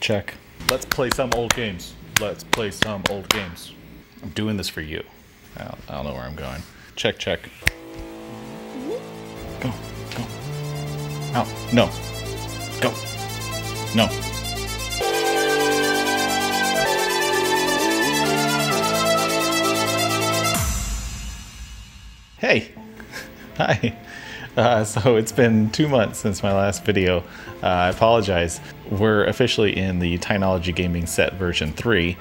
Check. Let's play some old games. Let's play some old games. I'm doing this for you. I don't, I don't know where I'm going. Check, check. Go, go. Out. No. Go. No. Hey. Hi. Uh, so it's been two months since my last video. Uh, I apologize. We're officially in the Tynology Gaming Set version 3.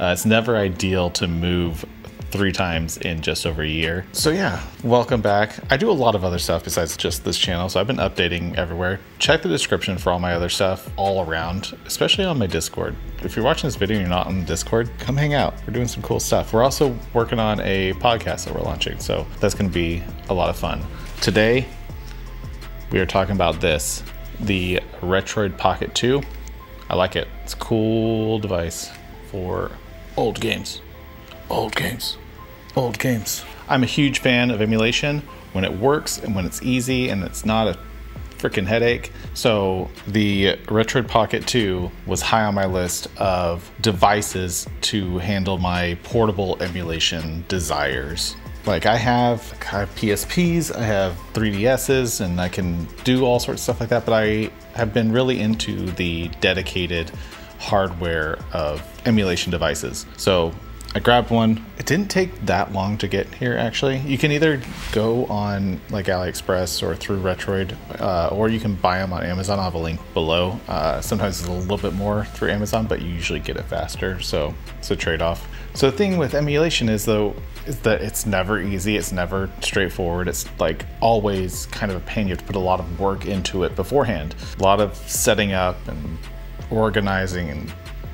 Uh, it's never ideal to move three times in just over a year. So yeah, welcome back. I do a lot of other stuff besides just this channel, so I've been updating everywhere. Check the description for all my other stuff all around, especially on my Discord. If you're watching this video and you're not on Discord, come hang out. We're doing some cool stuff. We're also working on a podcast that we're launching, so that's gonna be a lot of fun. Today, we are talking about this, the Retroid Pocket 2. I like it. It's a cool device for old games. Old games old games. I'm a huge fan of emulation when it works and when it's easy and it's not a freaking headache. So the Retroid Pocket 2 was high on my list of devices to handle my portable emulation desires. Like I have, I have PSPs, I have 3DSs, and I can do all sorts of stuff like that, but I have been really into the dedicated hardware of emulation devices. So I grabbed one. It didn't take that long to get here, actually. You can either go on like AliExpress or through Retroid, uh, or you can buy them on Amazon. I'll have a link below. Uh, sometimes it's a little bit more through Amazon, but you usually get it faster, so it's a trade-off. So the thing with emulation is though, is that it's never easy, it's never straightforward, it's like always kind of a pain. You have to put a lot of work into it beforehand. A lot of setting up and organizing and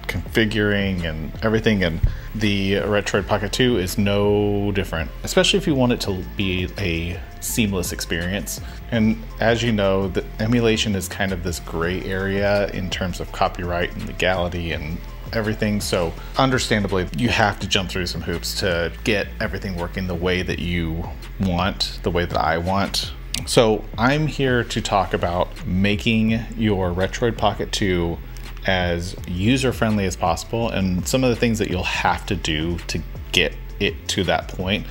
configuring and everything and the Retroid Pocket 2 is no different, especially if you want it to be a seamless experience. And as you know, the emulation is kind of this gray area in terms of copyright and legality and everything. So, understandably, you have to jump through some hoops to get everything working the way that you want, the way that I want. So, I'm here to talk about making your Retroid Pocket 2 as user friendly as possible and some of the things that you'll have to do to get it to that point.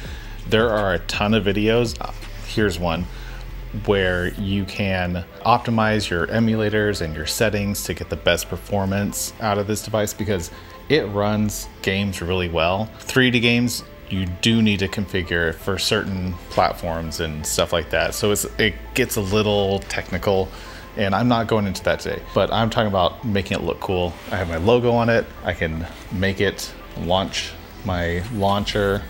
There are a ton of videos. Here's one where you can optimize your emulators and your settings to get the best performance out of this device because it runs games really well. 3D games, you do need to configure for certain platforms and stuff like that. So it gets a little technical and I'm not going into that today, but I'm talking about making it look cool. I have my logo on it. I can make it launch my launcher.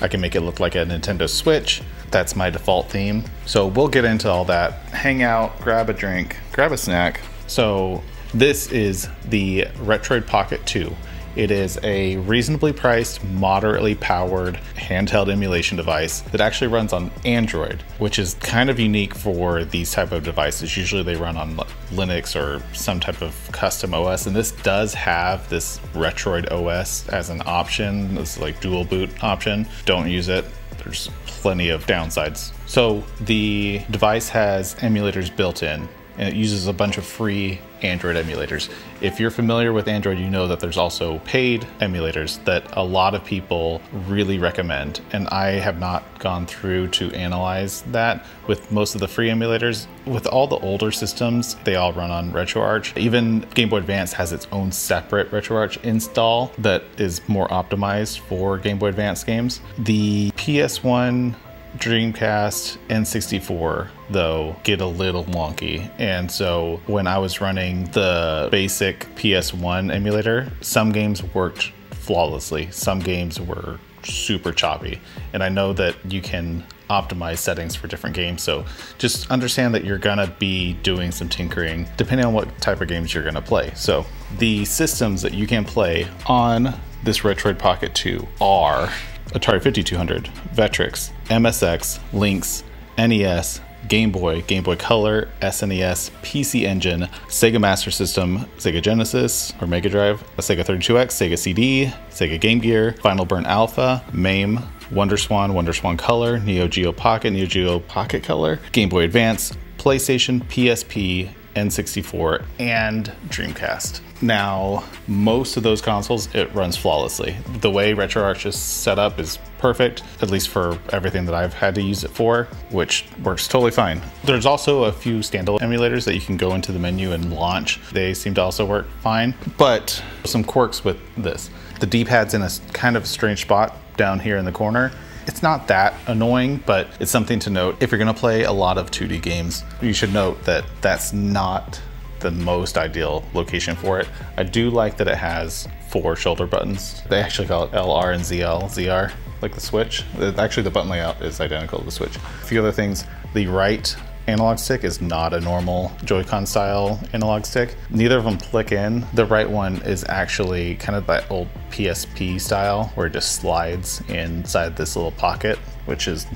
I can make it look like a Nintendo Switch. That's my default theme. So we'll get into all that. Hang out, grab a drink, grab a snack. So this is the Retroid Pocket 2. It is a reasonably priced, moderately powered handheld emulation device that actually runs on Android, which is kind of unique for these type of devices. Usually they run on Linux or some type of custom OS, and this does have this Retroid OS as an option, this like dual boot option. Don't use it. There's plenty of downsides. So the device has emulators built in and it uses a bunch of free Android emulators. If you're familiar with Android, you know that there's also paid emulators that a lot of people really recommend. And I have not gone through to analyze that with most of the free emulators. With all the older systems, they all run on RetroArch. Even Game Boy Advance has its own separate RetroArch install that is more optimized for Game Boy Advance games. The PS1 Dreamcast N64 though get a little wonky. And so when I was running the basic PS1 emulator, some games worked flawlessly. Some games were super choppy. And I know that you can optimize settings for different games. So just understand that you're gonna be doing some tinkering depending on what type of games you're gonna play. So the systems that you can play on this Retroid Pocket 2 are Atari 5200, Vectrex, MSX, Lynx, NES, Game Boy, Game Boy Color, SNES, PC Engine, Sega Master System, Sega Genesis or Mega Drive, Sega 32X, Sega CD, Sega Game Gear, Final Burn Alpha, MAME, WonderSwan, WonderSwan Color, Neo Geo Pocket, Neo Geo Pocket Color, Game Boy Advance, PlayStation, PSP, N64, and Dreamcast. Now, most of those consoles, it runs flawlessly. The way RetroArch is set up is perfect, at least for everything that I've had to use it for, which works totally fine. There's also a few standalone emulators that you can go into the menu and launch. They seem to also work fine, but some quirks with this. The D-pad's in a kind of strange spot down here in the corner. It's not that annoying, but it's something to note. If you're gonna play a lot of 2D games, you should note that that's not the most ideal location for it. I do like that it has four shoulder buttons. They actually call it LR and ZL, ZR, like the Switch. Actually, the button layout is identical to the Switch. A few other things, the right analog stick is not a normal Joy-Con style analog stick. Neither of them click in. The right one is actually kind of that old PSP style where it just slides inside this little pocket, which is,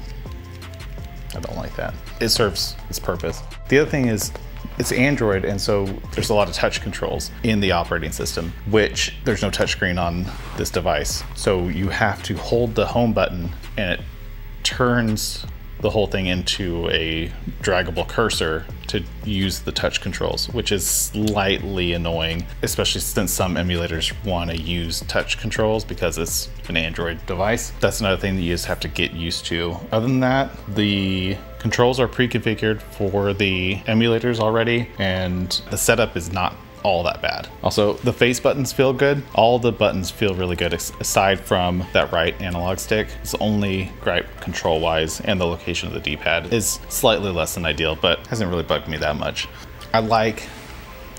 I don't like that. It serves its purpose. The other thing is it's Android, and so there's a lot of touch controls in the operating system, which there's no touchscreen on this device. So you have to hold the home button and it turns the whole thing into a draggable cursor to use the touch controls, which is slightly annoying, especially since some emulators want to use touch controls because it's an Android device. That's another thing that you just have to get used to. Other than that, the controls are pre-configured for the emulators already, and the setup is not all that bad. Also, the face buttons feel good. All the buttons feel really good aside from that right analog stick. It's only gripe control wise and the location of the D-pad is slightly less than ideal, but hasn't really bugged me that much. I like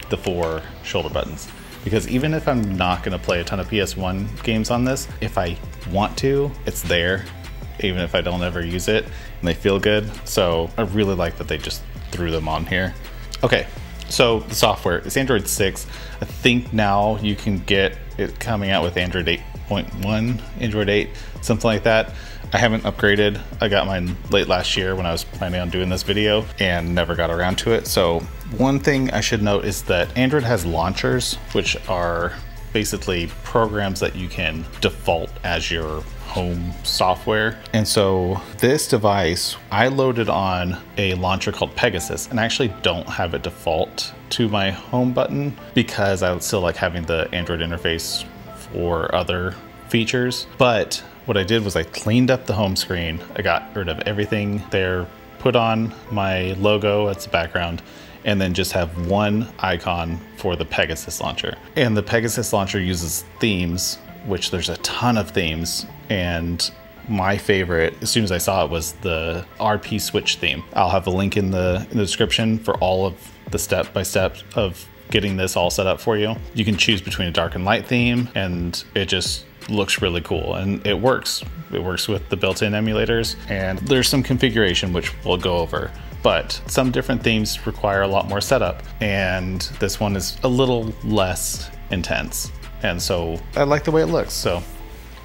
the four shoulder buttons because even if I'm not gonna play a ton of PS1 games on this, if I want to, it's there, even if I don't ever use it, and they feel good. So I really like that they just threw them on here. Okay, so the software is Android 6. I think now you can get it coming out with Android 8.1, Android 8, something like that. I haven't upgraded. I got mine late last year when I was planning on doing this video and never got around to it. So one thing I should note is that Android has launchers, which are basically programs that you can default as your home software. And so this device, I loaded on a launcher called Pegasus and I actually don't have it default to my home button because I still like having the Android interface for other features. But what I did was I cleaned up the home screen. I got rid of everything there, put on my logo as the background, and then just have one icon for the Pegasus launcher. And the Pegasus launcher uses themes which there's a ton of themes and my favorite as soon as I saw it was the RP switch theme. I'll have a link in the in the description for all of the step by step of getting this all set up for you. You can choose between a dark and light theme and it just looks really cool and it works. It works with the built-in emulators and there's some configuration which we'll go over but some different themes require a lot more setup and this one is a little less intense. And so I like the way it looks. So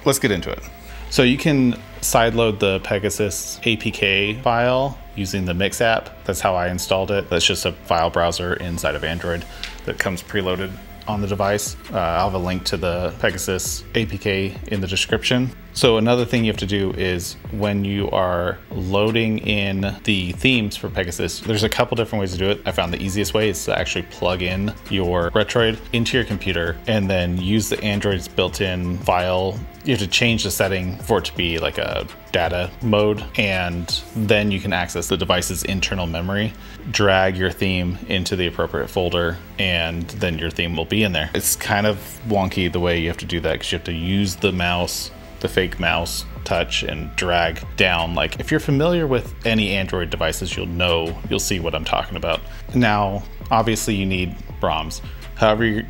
let's get into it. So you can sideload the Pegasus APK file using the Mix app. That's how I installed it. That's just a file browser inside of Android that comes preloaded on the device. Uh, I'll have a link to the Pegasus APK in the description. So another thing you have to do is when you are loading in the themes for Pegasus, there's a couple different ways to do it. I found the easiest way is to actually plug in your Retroid into your computer and then use the Android's built-in file. You have to change the setting for it to be like a data mode and then you can access the device's internal memory, drag your theme into the appropriate folder and then your theme will be in there. It's kind of wonky the way you have to do that because you have to use the mouse the fake mouse touch and drag down. Like if you're familiar with any Android devices, you'll know, you'll see what I'm talking about. Now, obviously you need ROMs. However you,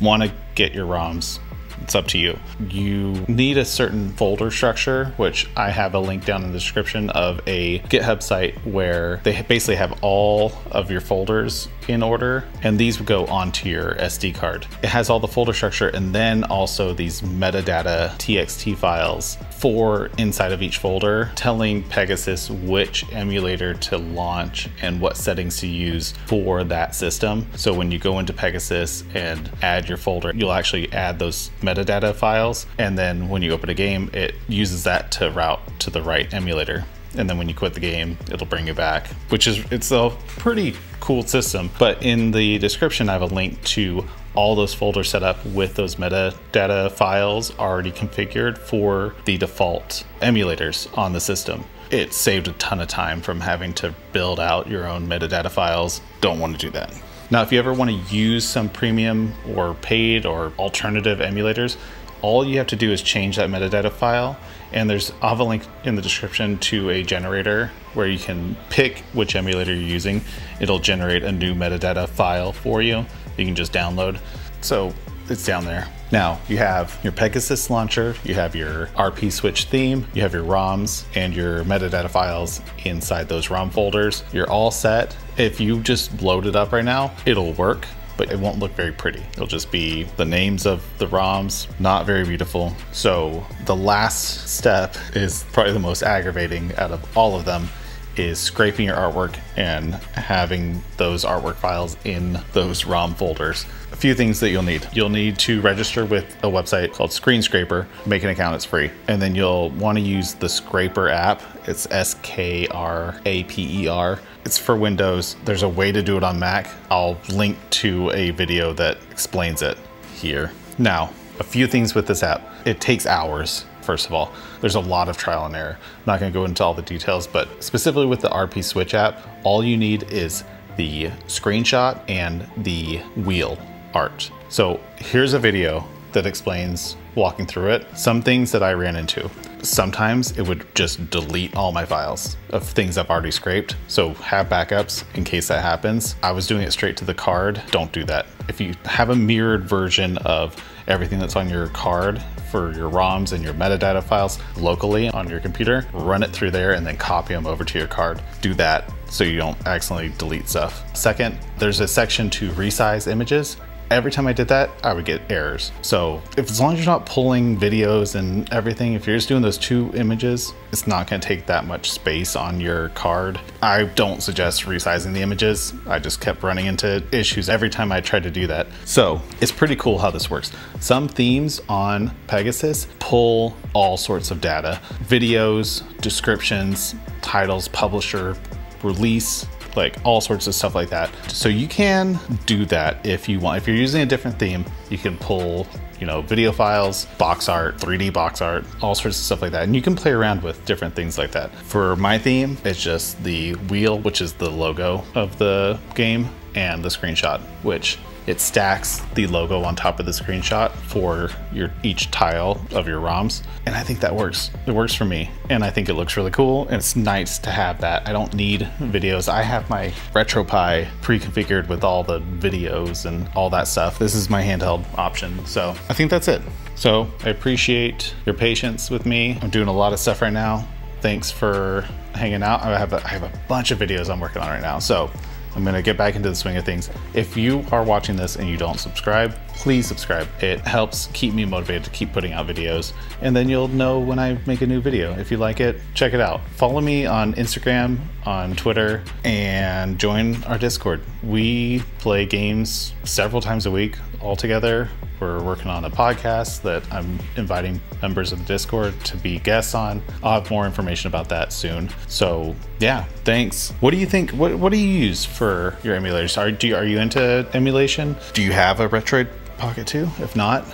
want to get your ROMs, it's up to you. You need a certain folder structure, which I have a link down in the description of a GitHub site where they basically have all of your folders in order, and these would go onto your SD card. It has all the folder structure and then also these metadata TXT files for inside of each folder, telling Pegasus which emulator to launch and what settings to use for that system. So when you go into Pegasus and add your folder, you'll actually add those metadata files. And then when you open a game, it uses that to route to the right emulator. And then when you quit the game, it'll bring you back, which is it's a pretty cool system. But in the description, I have a link to all those folders set up with those metadata files already configured for the default emulators on the system. It saved a ton of time from having to build out your own metadata files. Don't want to do that. Now, if you ever want to use some premium or paid or alternative emulators, all you have to do is change that metadata file and there's I'll have a link in the description to a generator where you can pick which emulator you're using. It'll generate a new metadata file for you. You can just download. So it's down there. Now you have your Pegasus launcher, you have your RP switch theme, you have your ROMs and your metadata files inside those ROM folders. You're all set. If you just load it up right now, it'll work but it won't look very pretty. It'll just be the names of the ROMs, not very beautiful. So the last step is probably the most aggravating out of all of them is scraping your artwork and having those artwork files in those ROM folders. A few things that you'll need. You'll need to register with a website called Screen Scraper. Make an account, it's free. And then you'll want to use the Skraper app. It's S K R A P E R. It's for Windows. There's a way to do it on Mac. I'll link to a video that explains it here. Now, a few things with this app. It takes hours first of all. There's a lot of trial and error. I'm not gonna go into all the details, but specifically with the RP Switch app, all you need is the screenshot and the wheel art. So here's a video that explains walking through it. Some things that I ran into. Sometimes it would just delete all my files of things I've already scraped. So have backups in case that happens. I was doing it straight to the card. Don't do that. If you have a mirrored version of everything that's on your card for your ROMs and your metadata files locally on your computer, run it through there and then copy them over to your card. Do that so you don't accidentally delete stuff. Second, there's a section to resize images every time I did that, I would get errors. So if as long as you're not pulling videos and everything, if you're just doing those two images, it's not gonna take that much space on your card. I don't suggest resizing the images. I just kept running into issues every time I tried to do that. So it's pretty cool how this works. Some themes on Pegasus pull all sorts of data, videos, descriptions, titles, publisher, release, like all sorts of stuff like that. So you can do that if you want. If you're using a different theme, you can pull you know, video files, box art, 3D box art, all sorts of stuff like that. And you can play around with different things like that. For my theme, it's just the wheel, which is the logo of the game, and the screenshot, which it stacks the logo on top of the screenshot for your each tile of your ROMs. And I think that works. It works for me. And I think it looks really cool. And it's nice to have that. I don't need videos. I have my RetroPie pre-configured with all the videos and all that stuff. This is my handheld option. So I think that's it. So I appreciate your patience with me. I'm doing a lot of stuff right now. Thanks for hanging out. I have a, I have a bunch of videos I'm working on right now. So I'm gonna get back into the swing of things. If you are watching this and you don't subscribe, please subscribe. It helps keep me motivated to keep putting out videos, and then you'll know when I make a new video. If you like it, check it out. Follow me on Instagram, on Twitter, and join our Discord. We play games several times a week all together. We're working on a podcast that I'm inviting members of the Discord to be guests on. I'll have more information about that soon. So yeah, thanks. What do you think? What What do you use for your emulators? Are do you, are you into emulation? Do you have a Retroid Pocket 2? If not,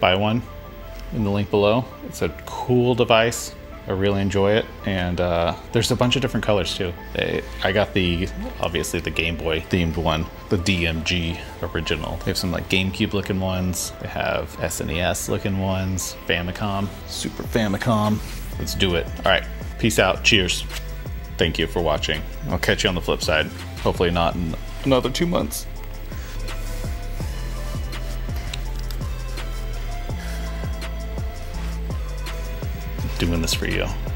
buy one in the link below. It's a cool device. I really enjoy it, and uh, there's a bunch of different colors too. They, I got the obviously the Game Boy themed one, the DMG original. They have some like GameCube looking ones. They have SNES looking ones, Famicom, Super Famicom. Let's do it. All right, peace out. Cheers. Thank you for watching. I'll catch you on the flip side. Hopefully not in another two months. Doing this for you.